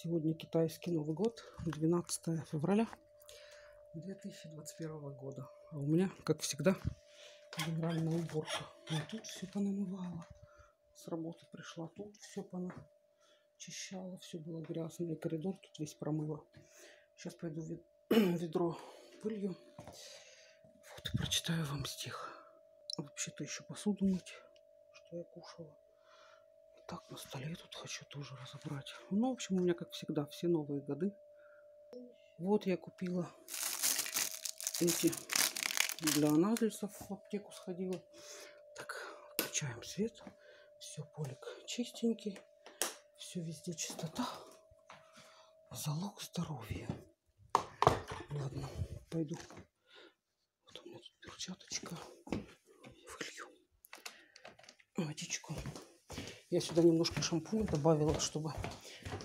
Сегодня китайский Новый год, 12 февраля 2021 года. А у меня, как всегда, генеральная уборка. Я тут все понамывала. С работы пришла, тут все поначищала, все было грязно. И коридор тут весь промыла. Сейчас пойду ведро пылью. Вот и прочитаю вам стих. Вообще-то еще посуду мыть, что я кушала. Так, на столе тут хочу тоже разобрать. Ну, в общем, у меня, как всегда, все новые годы. Вот я купила эти для анализов в аптеку сходила. Так, включаем свет. Все, полик чистенький. Все везде чистота. Залог здоровья. Ладно, пойду. Вот у меня тут перчаточка. Вылью водичку. Я сюда немножко шампуня добавила, чтобы...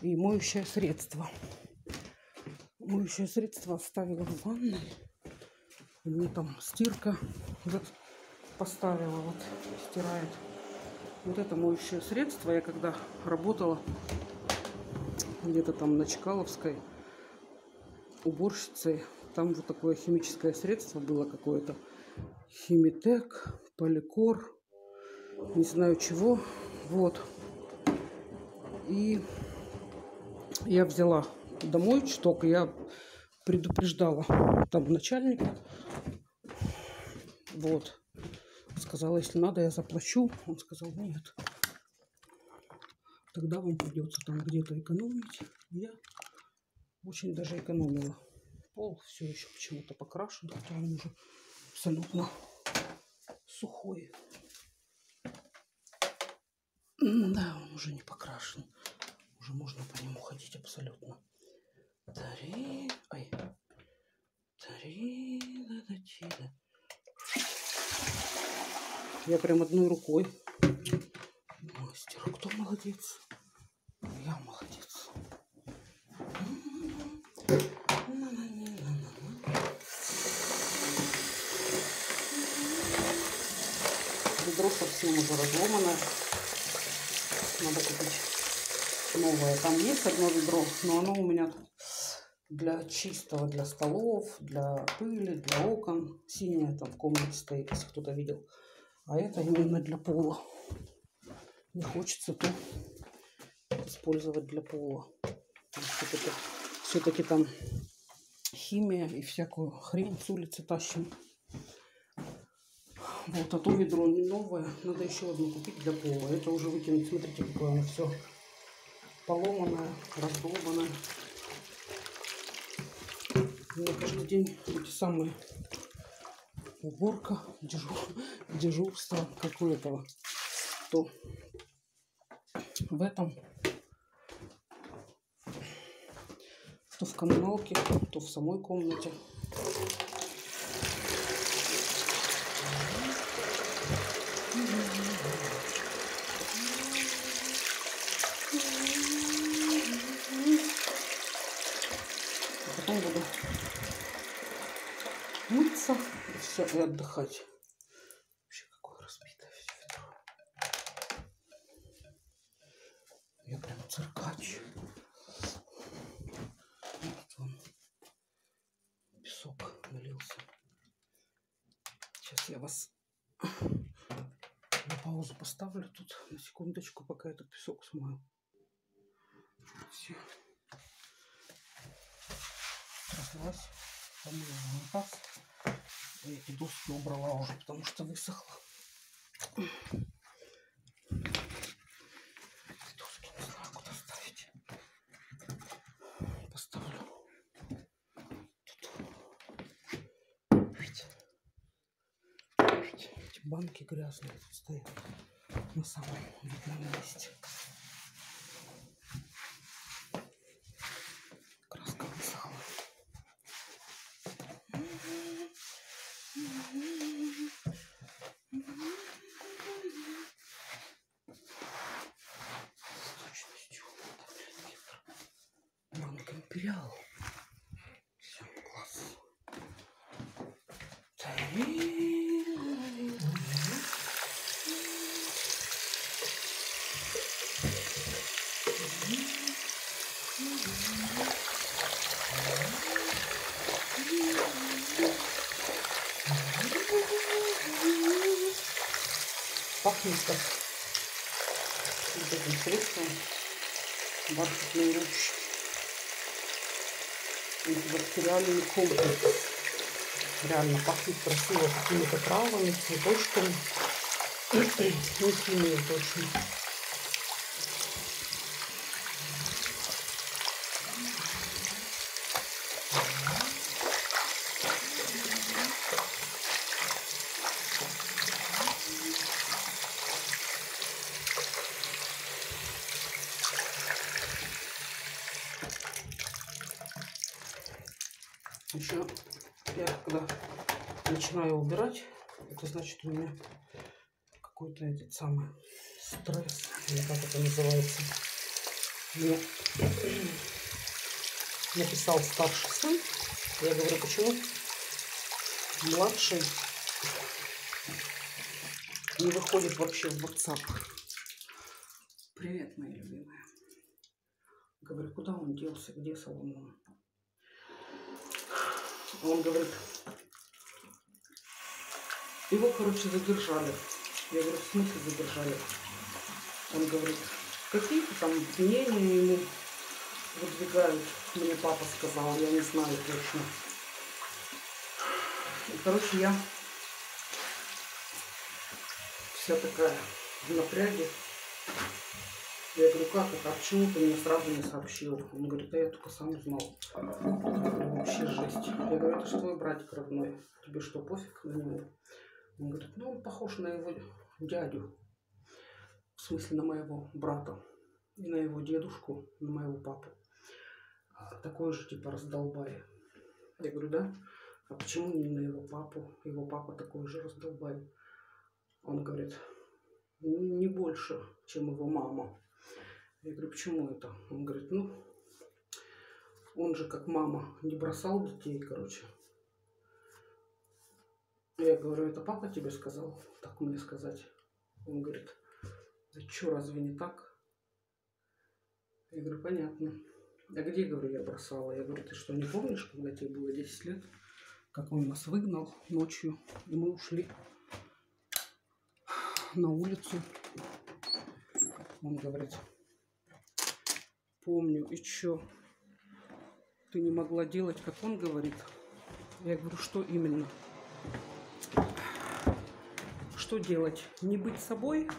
И моющее средство. Моющее средство оставила в ванной. У меня там стирка вот поставила, вот стирает. Вот это моющее средство. Я когда работала где-то там на Чкаловской уборщицей, там вот такое химическое средство было какое-то. Химитек, поликор, не знаю чего. Вот. И я взяла домой чуток, я предупреждала там начальника. Вот. Сказала, если надо, я заплачу. Он сказал, нет. Тогда вам придется там где-то экономить. Я очень даже экономила. Пол все еще почему-то покрашен, хотя он уже абсолютно сухой. Да, он уже не покрашен. Уже можно по нему ходить абсолютно. Тари... Ай. Тари... Да, да, да. Я прям одной рукой. Мастер, кто молодец? Я молодец. Ведро совсем уже разломанное. Надо купить новое. Там есть одно ведро, но оно у меня для чистого, для столов, для пыли, для окон. Синее там в комнате стоит, если кто-то видел. А это именно для пола. Не хочется то использовать для пола. Все-таки все там химия и всякую хрень с улицы тащим. Вот, а то ведро не новое. Надо еще одно купить для пола. Это уже выкинуть. Смотрите, какое оно все поломанное, раздолбанное. У меня каждый день эти самые уборка, дежур, дежурство какое-то. То в этом, то в коммуналке, то в самой комнате. Потом буду мыться и отдыхать. Вообще, какое разбитое все ведро. Я прям циркач. Вот он. Песок налился. Сейчас я вас на паузу поставлю тут на секундочку, пока этот песок смою. Все разлилась, помыла унитаз. И эти доски убрала уже, потому что высохла. Доски не знаю, куда ставить. Поставлю. Тут. Видите? Эти банки грязные тут стоят на самом видном месте. Империал. Все, класс. Пахнет как вот этим средством бархатные ручки. Антибактериальный комплекс. Реально пахнет красиво какими-то травами, цветочками. Не химия точно. Еще я когда начинаю убирать, это значит у меня какой-то этот самый стресс, или как это называется. Мне написал старший сын, я говорю, почему младший не выходит вообще в WhatsApp. Привет, мои любимые. Говорю, куда он делся, где Соломон? Он говорит, его, короче, задержали. Я говорю, в смысле задержали? Он говорит, какие-то там обвинения ему выдвигают. Мне папа сказал, я не знаю точно. И, короче, я вся такая в напряге. Я говорю, как это? А почему ты мне сразу не сообщил? Он говорит, да я только сам узнал. Вообще жесть. Я говорю, это же твой братик родной. Тебе что, пофиг на него? Он говорит, ну он похож на его дядю. В смысле, на моего брата. И на его дедушку, на моего папу. Такой же, типа, раздолбай. Я говорю, да? А почему не на его папу? Его папа такой же раздолбай. Он говорит, не больше, чем его мама. Я говорю, почему это? Он говорит, ну, он же как мама не бросал детей, короче. Я говорю, это папа тебе сказал? Так мне сказать. Он говорит, да что, разве не так? Я говорю, понятно. А где, говорю, я бросала? Я говорю, ты что, не помнишь, когда тебе было 10 лет, как он нас выгнал ночью, и мы ушли на улицу? Он говорит, помню, и чё? Ты не могла делать, как он говорит? Я говорю, что именно? Что делать? Не быть собой?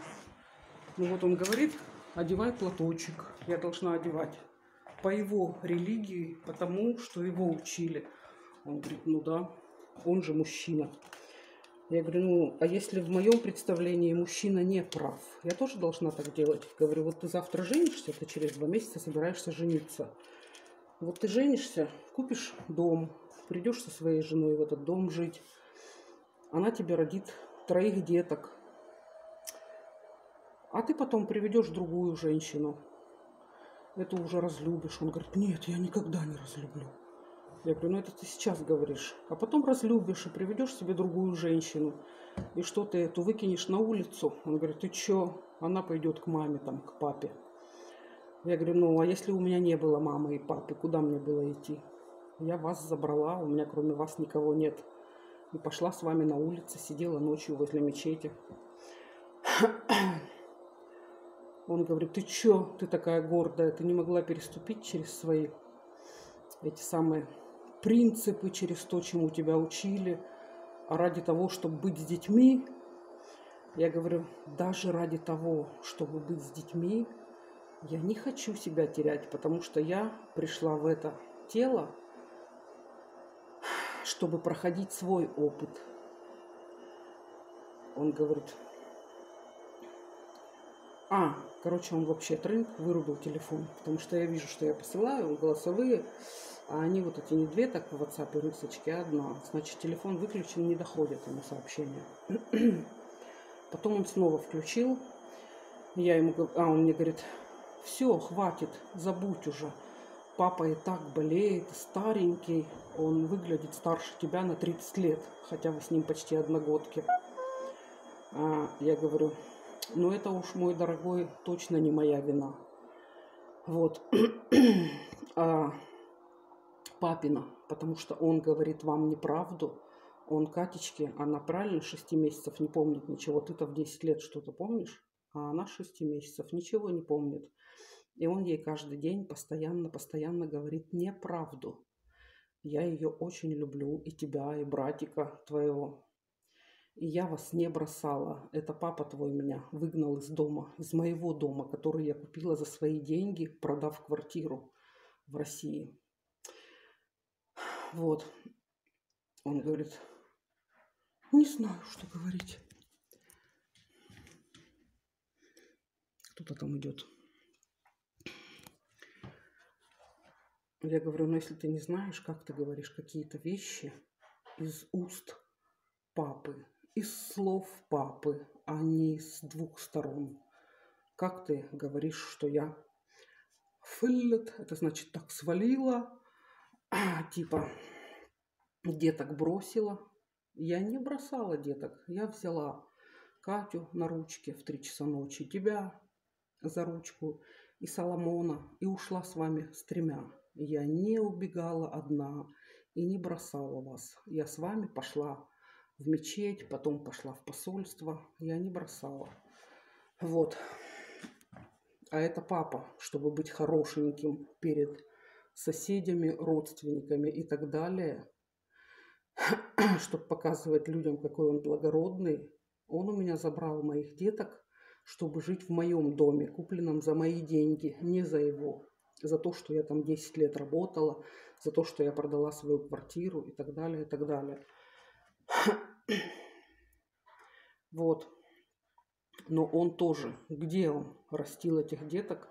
Ну вот он говорит, одевай платочек. Я должна одевать по его религии, потому что его учили. Он говорит, ну да, он же мужчина. Я говорю, ну, а если в моем представлении мужчина не прав, я тоже должна так делать? Говорю, вот ты завтра женишься, ты через два месяца собираешься жениться. Вот ты женишься, купишь дом, придешь со своей женой в этот дом жить. Она тебе родит троих деток. А ты потом приведешь другую женщину. Это уже разлюбишь. Он говорит, нет, я никогда не разлюблю. Я говорю, ну это ты сейчас говоришь. А потом разлюбишь и приведешь себе другую женщину. И что ты эту выкинешь на улицу? Он говорит, ты чё? Она пойдет к маме, там, к папе. Я говорю, ну а если у меня не было мамы и папы, куда мне было идти? Я вас забрала, у меня кроме вас никого нет. И пошла с вами на улице, сидела ночью возле мечети. Он говорит, ты чё, ты такая гордая, ты не могла переступить через свои эти самые принципы, через то, чему тебя учили, а ради того, чтобы быть с детьми, я говорю, даже ради того, чтобы быть с детьми, я не хочу себя терять, потому что я пришла в это тело, чтобы проходить свой опыт. Он говорит, а, короче, он вообще тренк вырубил телефон, потому что я вижу, что я посылаю голосовые, а они вот эти не две так в WhatsApp рысочки, а одна. Значит, телефон выключен, не доходит ему сообщения. Потом он снова включил. Я ему говорю, а он мне говорит, все, хватит, забудь уже. Папа и так болеет, старенький. Он выглядит старше тебя на 30 лет, хотя вы с ним почти одногодки. А, я говорю, ну это уж, мой дорогой, точно не моя вина. Вот. а, папина, потому что он говорит вам неправду. Он Катечке, она правильно 6 месяцев не помнит ничего. Ты-то в 10 лет что-то помнишь, а она 6 месяцев ничего не помнит. И он ей каждый день постоянно, постоянно говорит неправду. Я ее очень люблю, и тебя, и братика твоего. И я вас не бросала. Это папа твой меня выгнал из дома, из моего дома, который я купила за свои деньги, продав квартиру в России. Вот. Он говорит, не знаю, что говорить. Кто-то там идет. Я говорю, ну если ты не знаешь, как ты говоришь какие-то вещи из уст папы, из слов папы, а не с двух сторон. Как ты говоришь, что я фыллет, это значит так свалила, типа деток бросила. Я не бросала деток, я взяла Катю на ручке в три часа ночи, тебя за ручку и Соломона, и ушла с вами с тремя. Я не убегала одна и не бросала вас. Я с вами пошла в мечеть, потом пошла в посольство. Я не бросала. Вот. А это папа, чтобы быть хорошеньким перед соседями, родственниками и так далее, чтобы показывать людям, какой он благородный, он у меня забрал моих деток, чтобы жить в моем доме, купленном за мои деньги, не за его за то, что я там 10 лет работала, за то, что я продала свою квартиру и так далее, и так далее. Вот. Но он тоже, где он растил этих деток,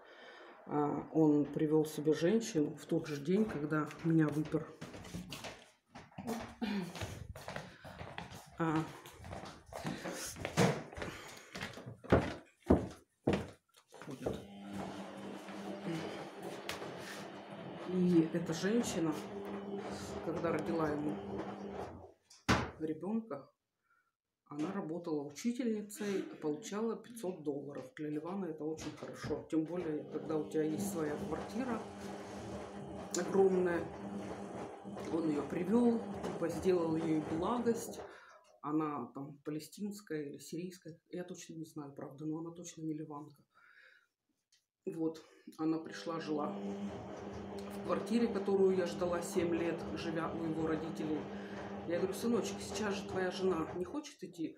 он привел себе женщину в тот же день, когда меня выпер. А, И эта женщина, когда родила ему ребенка, она работала учительницей, получала 500 долларов. Для Ливана это очень хорошо. Тем более, когда у тебя есть своя квартира огромная. Он ее привел, типа сделал ей благость. Она там палестинская или сирийская. Я точно не знаю, правда, но она точно не ливанка. Вот, она пришла, жила в квартире, которую я ждала 7 лет, живя у его родителей. Я говорю, сыночек, сейчас же твоя жена не хочет идти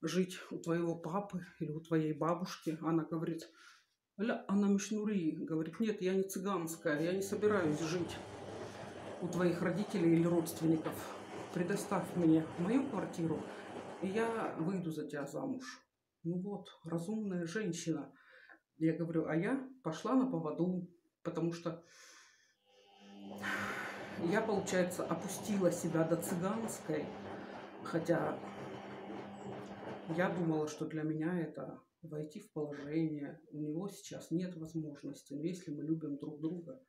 жить у твоего папы или у твоей бабушки? Она говорит, Ля, она Мишнури. Говорит, нет, я не цыганская, я не собираюсь жить у твоих родителей или родственников. Предоставь мне мою квартиру, и я выйду за тебя замуж. Ну вот, разумная женщина – я говорю, а я пошла на поводу, потому что я, получается, опустила себя до цыганской, хотя я думала, что для меня это войти в положение. У него сейчас нет возможности. Но если мы любим друг друга,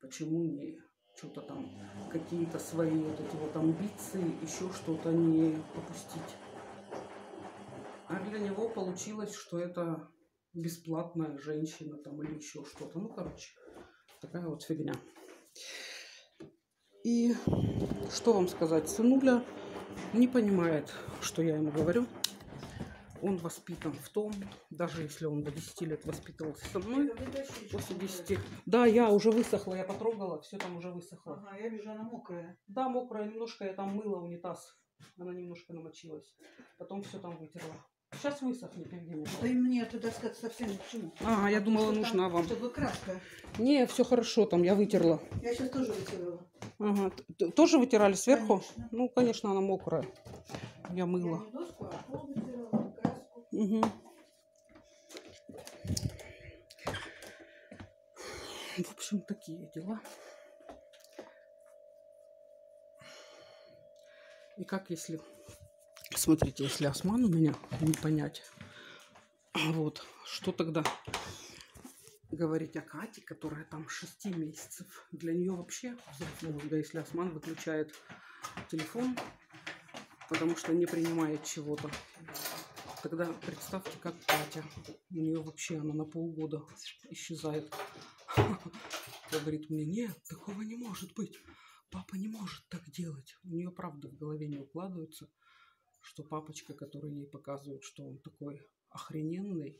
почему не что-то там, какие-то свои вот эти вот амбиции, еще что-то не опустить. А для него получилось, что это бесплатная женщина там или еще что-то. Ну, короче, такая вот фигня. И что вам сказать, сынуля не понимает, что я ему говорю. Он воспитан в том, даже если он до 10 лет воспитывался со мной, после 10. Да, я уже высохла, я потрогала, все там уже высохло. Ага, я вижу, она мокрая. Да, мокрая, немножко я там мыла унитаз. Она немножко намочилась. Потом все там вытерла. Сейчас высохнет, Евгения. Да и мне эта доска совсем ни к чему. А, я думала, нужна там, вам. Чтобы краска. Не, все хорошо, там я вытерла. Я сейчас тоже вытирала. Ага. Тоже вытирали сверху? Конечно. Ну, конечно, она мокрая. Я Я мыла. не доску, а вытирала. Угу. В общем, такие дела. И как если... Смотрите, если осман у меня не понять, вот, что тогда говорить о Кате, которая там 6 месяцев. Для нее вообще взрыв мозга, если осман выключает телефон, потому что не принимает чего-то. Тогда представьте, как Катя. У нее вообще она на полгода исчезает. говорит мне, нет, такого не может быть. Папа не может так делать. У нее правда в голове не укладывается, что папочка, который ей показывает, что он такой охрененный,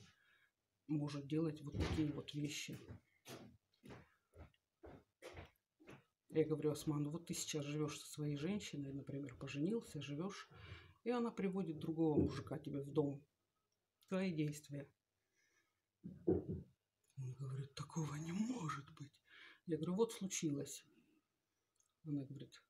может делать вот такие вот вещи. Я говорю, Осман, ну вот ты сейчас живешь со своей женщиной, например, поженился, живешь, и она приводит другого мужика тебе в дом. Твои действия. Он говорит, такого не может быть. Я говорю, вот случилось. Она говорит,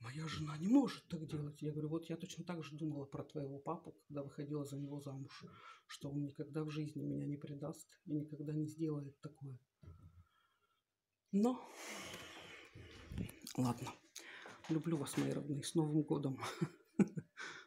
моя жена не может так делать. Я говорю, вот я точно так же думала про твоего папу, когда выходила за него замуж, что он никогда в жизни меня не предаст и никогда не сделает такое. Но, ладно, люблю вас, мои родные, с Новым годом.